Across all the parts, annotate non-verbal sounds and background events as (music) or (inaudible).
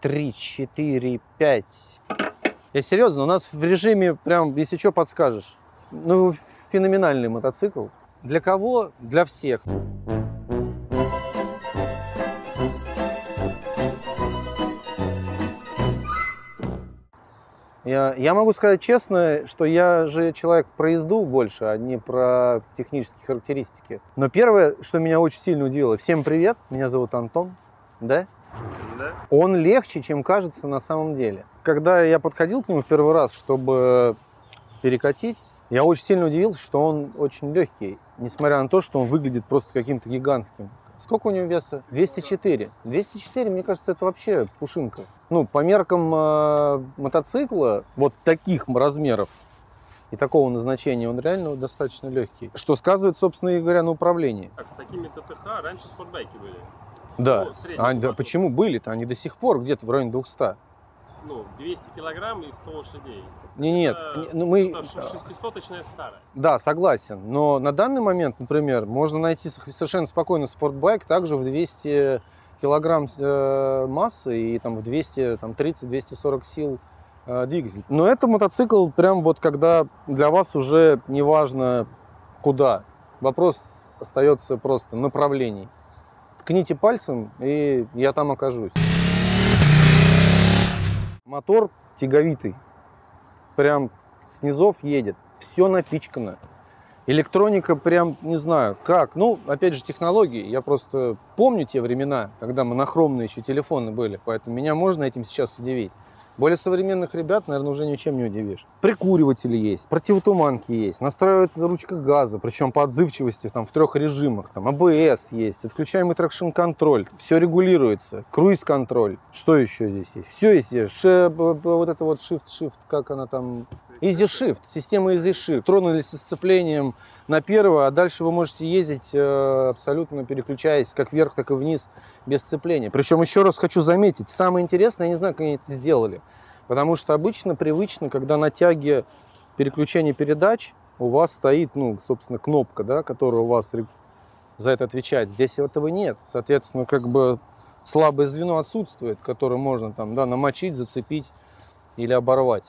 три, четыре, пять. Я серьезно, у нас в режиме прям, если что, подскажешь. Ну, феноменальный мотоцикл. Для кого? Для всех. Я, я могу сказать честно, что я же человек про езду больше, а не про технические характеристики. Но первое, что меня очень сильно удивило, всем привет, меня зовут Антон, да? Да? Он легче, чем кажется на самом деле. Когда я подходил к нему в первый раз, чтобы перекатить, я очень сильно удивился, что он очень легкий, несмотря на то, что он выглядит просто каким-то гигантским. Сколько у него веса? 204. 204, мне кажется, это вообще пушинка. Ну, по меркам э, мотоцикла вот таких размеров и такого назначения он реально достаточно легкий. Что сказывает, собственно говоря, на управлении. Так, с такими ТТХ раньше спортбайки были. Да. Ну, А, да почему были-то? Они до сих пор где-то в районе 200. Ну, 200 килограмм и 100 лошадей. Не, нет, Это- ну мы, это шестисоточная старая. да, согласен, но на данный момент, например, можно найти совершенно спокойно спортбайк также в 200 килограмм э, массы и там в 200, там 30-240 сил э, двигатель. Но это мотоцикл прям вот когда для вас уже не важно куда. Вопрос остается просто направлений. Ткните пальцем, и я там окажусь. Мотор тяговитый. Прям с низов едет. Все напичкано. Электроника прям, не знаю, как. Ну, опять же, технологии. Я просто помню те времена, когда монохромные еще телефоны были. Поэтому меня можно этим сейчас удивить. Более современных ребят, наверное, уже ничем не удивишь. Прикуриватели есть, противотуманки есть, настраивается ручка газа, причем по отзывчивости там, в трех режимах. Там АБС есть, отключаемый тракшн-контроль, все регулируется, круиз-контроль. Что еще здесь есть? Все есть. здесь. Ше- вот это вот shift-shift, как она там... Easy Shift, система Easy Shift. Тронулись со сцеплением на первое, а дальше вы можете ездить э, абсолютно переключаясь как вверх, так и вниз без сцепления. Причем еще раз хочу заметить, самое интересное, я не знаю, как они это сделали. Потому что обычно, привычно, когда на тяге переключения передач у вас стоит, ну, собственно, кнопка, да, которая у вас за это отвечает. Здесь этого нет. Соответственно, как бы слабое звено отсутствует, которое можно там, да, намочить, зацепить или оборвать.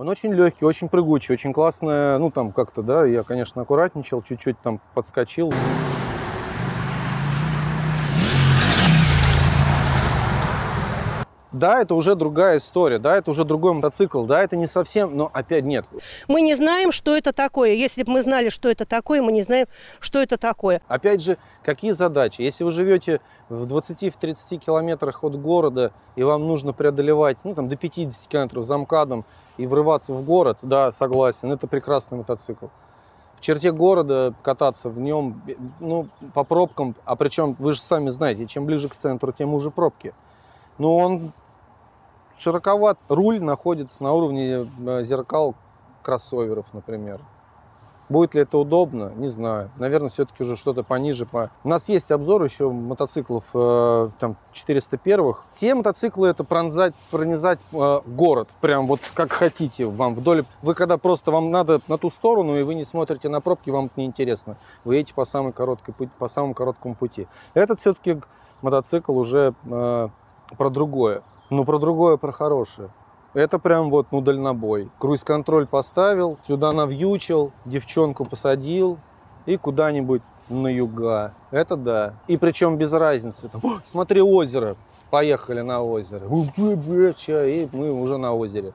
Он очень легкий, очень прыгучий, очень классная, ну там как-то, да, я, конечно, аккуратничал, чуть-чуть там подскочил. Да, это уже другая история, да, это уже другой мотоцикл, да, это не совсем, но опять нет. Мы не знаем, что это такое. Если бы мы знали, что это такое, мы не знаем, что это такое. Опять же, какие задачи? Если вы живете в 20-30 километрах от города, и вам нужно преодолевать, ну, там, до 50 километров за МКАДом и врываться в город, да, согласен, это прекрасный мотоцикл. В черте города кататься в нем, ну, по пробкам, а причем, вы же сами знаете, чем ближе к центру, тем уже пробки. Но он широковат, руль находится на уровне э, зеркал кроссоверов, например. Будет ли это удобно? Не знаю. Наверное, все-таки уже что-то пониже. По... У нас есть обзор еще мотоциклов э, там 401-х. Те мотоциклы это пронзать, пронизать э, город. Прям вот как хотите вам вдоль. Вы когда просто вам надо на ту сторону, и вы не смотрите на пробки, вам это неинтересно. Вы едете по, самой короткой, по самому короткому пути. Этот все-таки мотоцикл уже э, про другое. Ну, про другое, про хорошее. Это прям вот, ну, дальнобой. Круиз-контроль поставил, сюда навьючил, девчонку посадил и куда-нибудь на юга. Это да. И причем без разницы. Там, «О, смотри, озеро. Поехали на озеро. И мы уже на озере.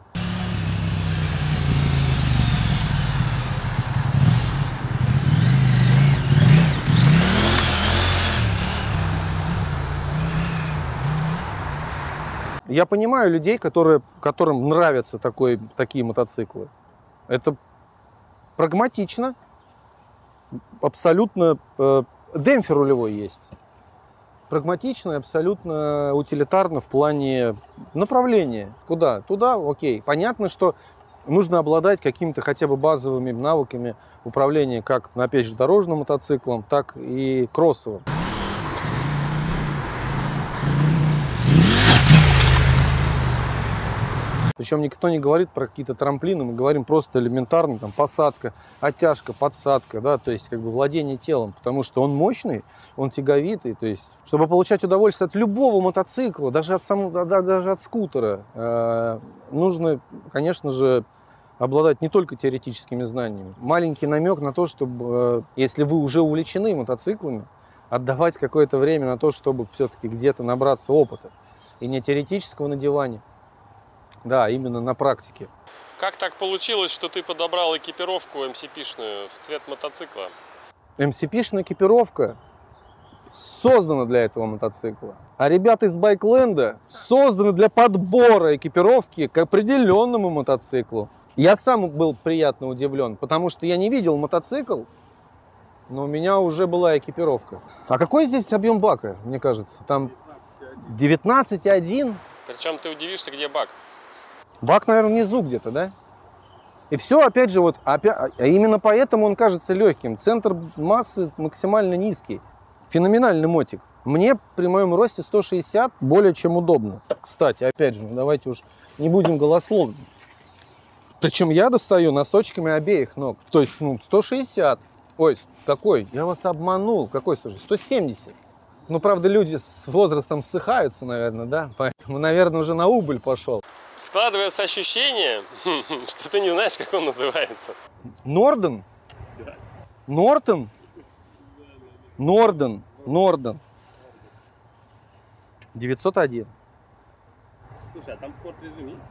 Я понимаю людей, которые, которым нравятся такой, такие мотоциклы. Это прагматично, абсолютно... э, демпфер рулевой есть. Прагматично и абсолютно утилитарно в плане направления. Куда? Туда, окей. Понятно, что нужно обладать какими-то хотя бы базовыми навыками управления как, опять же, дорожным мотоциклом, так и кроссовым. Причем никто не говорит про какие-то трамплины, мы говорим просто элементарно, там, посадка, оттяжка, подсадка, да, то есть как бы владение телом, потому что он мощный, он тяговитый, то есть чтобы получать удовольствие от любого мотоцикла, даже от, самого, да- даже от скутера, э, нужно, конечно же, обладать не только теоретическими знаниями. Маленький намек на то, чтобы, э, если вы уже увлечены мотоциклами, отдавать какое-то время на то, чтобы все-таки где-то набраться опыта. И не теоретического на диване, да, именно на практике. Как так получилось, что ты подобрал экипировку МСПшную в цвет мотоцикла? МСПшная экипировка создана для этого мотоцикла. А ребята из Байкленда созданы для подбора экипировки к определенному мотоциклу. Я сам был приятно удивлен, потому что я не видел мотоцикл, но у меня уже была экипировка. А какой здесь объем бака, мне кажется? Там 19,1. Причем ты удивишься, где бак. Бак, наверное, внизу где-то, да? И все, опять же, вот, опя- а именно поэтому он кажется легким. Центр массы максимально низкий. Феноменальный мотик. Мне при моем росте 160 более чем удобно. Кстати, опять же, давайте уж не будем голословны. Причем я достаю носочками обеих ног. То есть, ну, 160. Ой, какой? Я вас обманул. Какой 160? 170. Ну, правда, люди с возрастом ссыхаются, наверное, да? Поэтому, наверное, уже на убыль пошел. Складывается ощущение, (laughs) что ты не знаешь, как он называется. Норден? Нортон? Норден. Норден. 901. Слушай, а там спорт режим есть?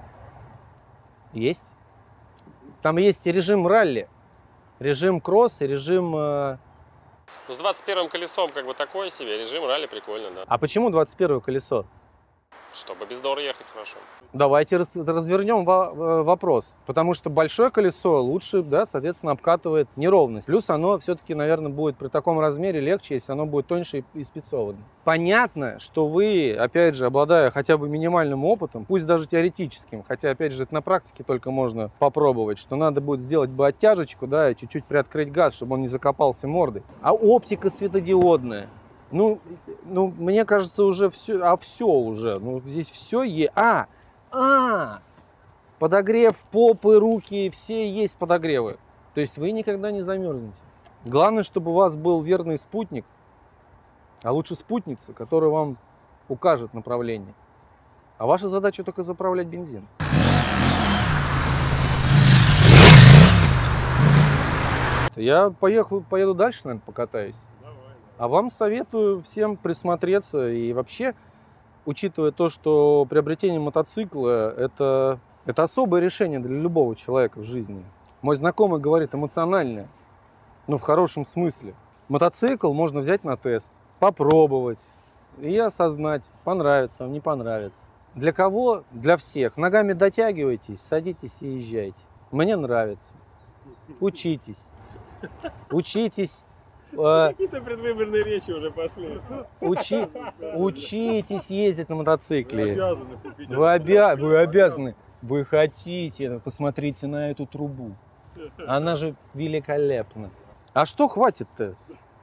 Есть. Там есть и режим ралли, режим кросс и режим... с 21 колесом как бы такое себе, режим ралли прикольно, да. А почему 21 колесо? Чтобы без дора ехать хорошо. Давайте раз- развернем во- вопрос. Потому что большое колесо лучше, да, соответственно, обкатывает неровность. Плюс оно все-таки, наверное, будет при таком размере легче, если оно будет тоньше и спецовано. Понятно, что вы, опять же, обладая хотя бы минимальным опытом, пусть даже теоретическим, хотя, опять же, это на практике только можно попробовать, что надо будет сделать бы оттяжечку, да, и чуть-чуть приоткрыть газ, чтобы он не закопался мордой. А оптика светодиодная. Ну, ну, мне кажется, уже все, а все уже, ну, здесь все есть. А, а, подогрев попы, руки, все есть подогревы. То есть вы никогда не замерзнете. Главное, чтобы у вас был верный спутник, а лучше спутница, которая вам укажет направление. А ваша задача только заправлять бензин. Я поехал, поеду дальше, наверное, покатаюсь. А вам советую всем присмотреться и вообще, учитывая то, что приобретение мотоцикла это, это особое решение для любого человека в жизни. Мой знакомый говорит эмоциональное, ну в хорошем смысле. Мотоцикл можно взять на тест, попробовать и осознать, понравится вам, не понравится. Для кого? Для всех. Ногами дотягивайтесь, садитесь и езжайте. Мне нравится. Учитесь. Учитесь. Э, Какие-то предвыборные речи уже пошли. Учи, учитесь ездить на мотоцикле. Обязаны купить. Вы, обя- вы обязаны. Вы хотите, посмотрите на эту трубу. Она же великолепна. А что хватит-то?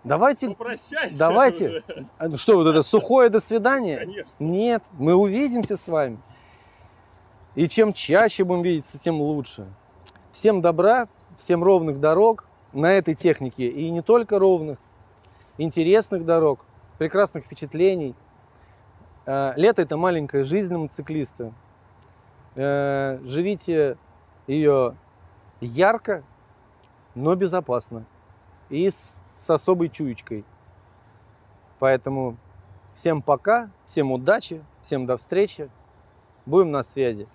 Давайте, Ну, прощайся давайте. уже. Ну Что, вот это сухое до свидания? Конечно. Нет, мы увидимся с вами. И чем чаще будем видеться, тем лучше. Всем добра, всем ровных дорог на этой технике. И не только ровных, интересных дорог, прекрасных впечатлений. Э, Лето – это маленькая жизнь для мотоциклиста. Э, Живите ее ярко, но безопасно. И с, с особой чуечкой. Поэтому всем пока, всем удачи, всем до встречи. Будем на связи.